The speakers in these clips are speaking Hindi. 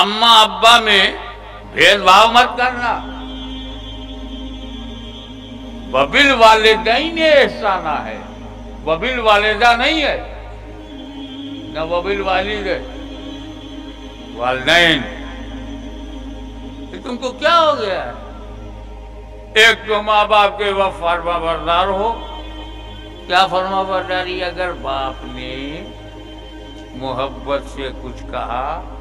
अम्मा अब्बा में भेदभाव मत करना। वबिल वालिदैन एहसाना है। वबिल वालिदा नहीं है। न बबिल वालिद है। वालदैन। तुमको क्या हो गया? है एक तो माँ बाप के वह फर्मा बरदार हो। क्या फर्मा बरदारी? अगर बाप ने मोहब्बत से कुछ कहा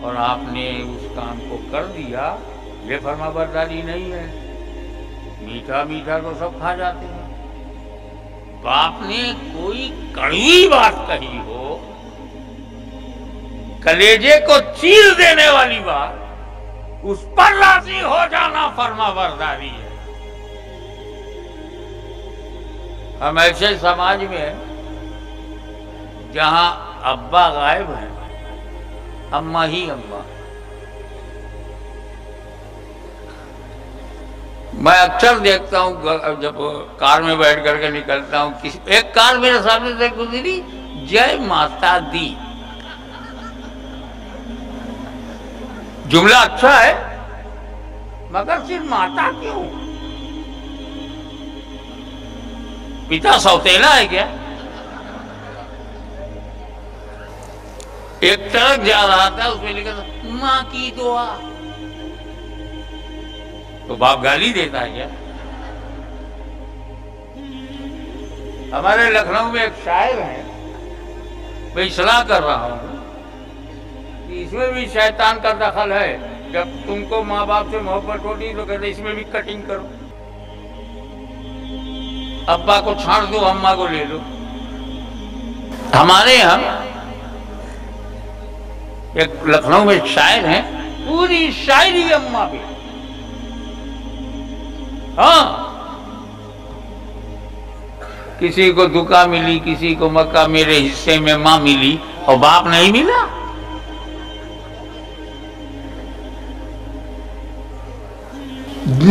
और आपने उस काम को कर दिया ये फर्मा बरदारी नहीं है। मीठा मीठा तो सब खा जाते हैं। बाप ने कोई कड़वी बात कही हो, कलेजे को चीर देने वाली बात, उस पर राज़ी हो जाना फर्मा बरदारी है। हम ऐसे समाज में, जहाँ अब्बा गायब हैं अम्मा ही अम्मा। मैं अक्सर देखता हूँ जब कार में बैठ करके निकलता हूँ, किसी एक कार मेरे सामने से गुजरी, जय माता दी। जुमला अच्छा है, मगर सिर्फ़ माता क्यों? पिता सौतेला है क्या? एक ट्रक जा रहा था उसमें लिखा था, माँ की दुआ। तो बाप गाली देता है क्या? हमारे लखनऊ में एक शायर है, मैं सलाह कर रहा हूँ इसमें भी शैतान का दखल है। जब तुमको माँ बाप से मोहब्बत होती तो कहते इसमें भी कटिंग करो। अब्बा को छाड़ दो, अम्मा को ले लो। हमारे यहाँ एक लखनऊ में शायर है। पूरी शायरी अम्मा पे हाँ। किसी को दुका मिली, किसी को मक्का, मेरे हिस्से में माँ मिली और बाप नहीं मिला।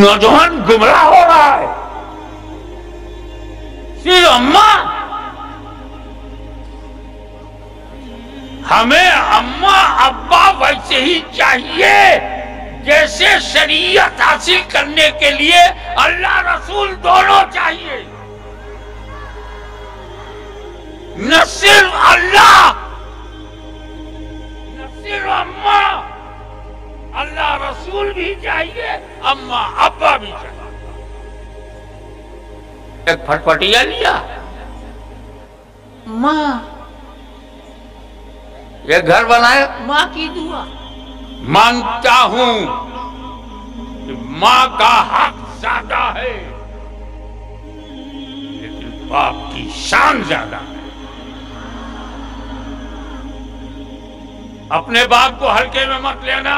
नौजवान गुमराह हो रहा है। सिर्फ़ अम्मा हमें अम्मा अब्बा वैसे ही चाहिए, जैसे शरीयत हासिल करने के लिए अल्लाह रसूल दोनों चाहिए। न सिर्फ़ अल्लाह, न सिर्फ़ अम्मा, अल्लाह रसूल भी चाहिए, अम्मा अब्बा भी चाहिए। एक फटफटिया लिया। माँ ये घर बनाए। माँ की दुआ। मानता हूँ माँ का हक ज़्यादा है लेकिन बाप की शान ज़्यादा है। अपने बाप को हल्के में मत लेना।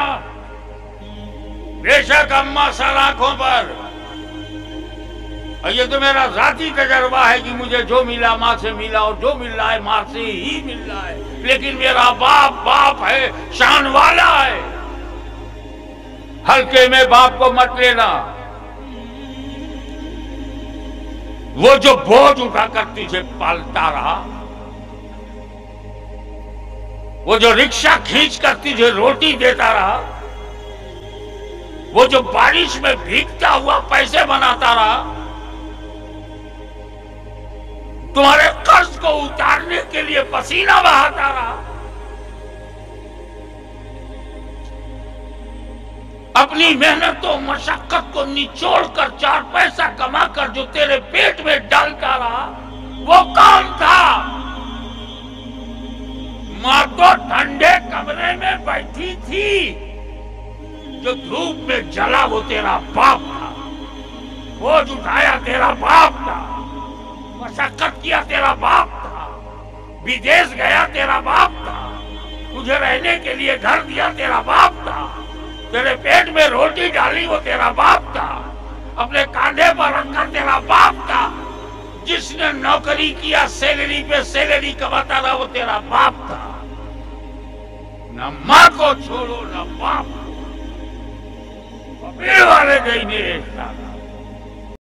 बेशक अम्मा सर आँखों पर ये तो मेरा जाती तजर्बा है कि मुझे जो मिला माँ से मिला और जो मिल रहा है माँ से ही मिल रहा है। लेकिन मेरा बाप बाप है, शान वाला है। हल्के में बाप को मत लेना। वो जो बोझ उठा कर तुझे पालता रहा, वो जो रिक्शा खींच कर तुझे रोटी देता रहा, वो जो बारिश में भीगता हुआ पैसे बनाता रहा तुम्हारे कर्ज को उतारने के लिए पसीना बहाता रहा। अपनी मेहनतों, मशक्कत को निचोड़ कर चार पैसा कमा कर जो तेरे पेट में डालता रहा, वो कौन था। माँ तो ठंडे कमरे में बैठी थी, जो धूप में जला वो तेरा बाप था। बोझ उठाया तेरा बाप था। मशक्कत किया तेरा बाप था। विदेश गया तेरा बाप था। तुझे रहने के लिए घर दिया तेरा बाप था। तेरे पेट में रोटी डाली वो तेरा बाप था। अपने कांधे पर रखा तेरा बाप था। जिसने नौकरी किया, सैलरी पे सैलरी कमाता था वो तेरा बाप था। न माँ को छोड़ो, न बाप को। वाले गई ने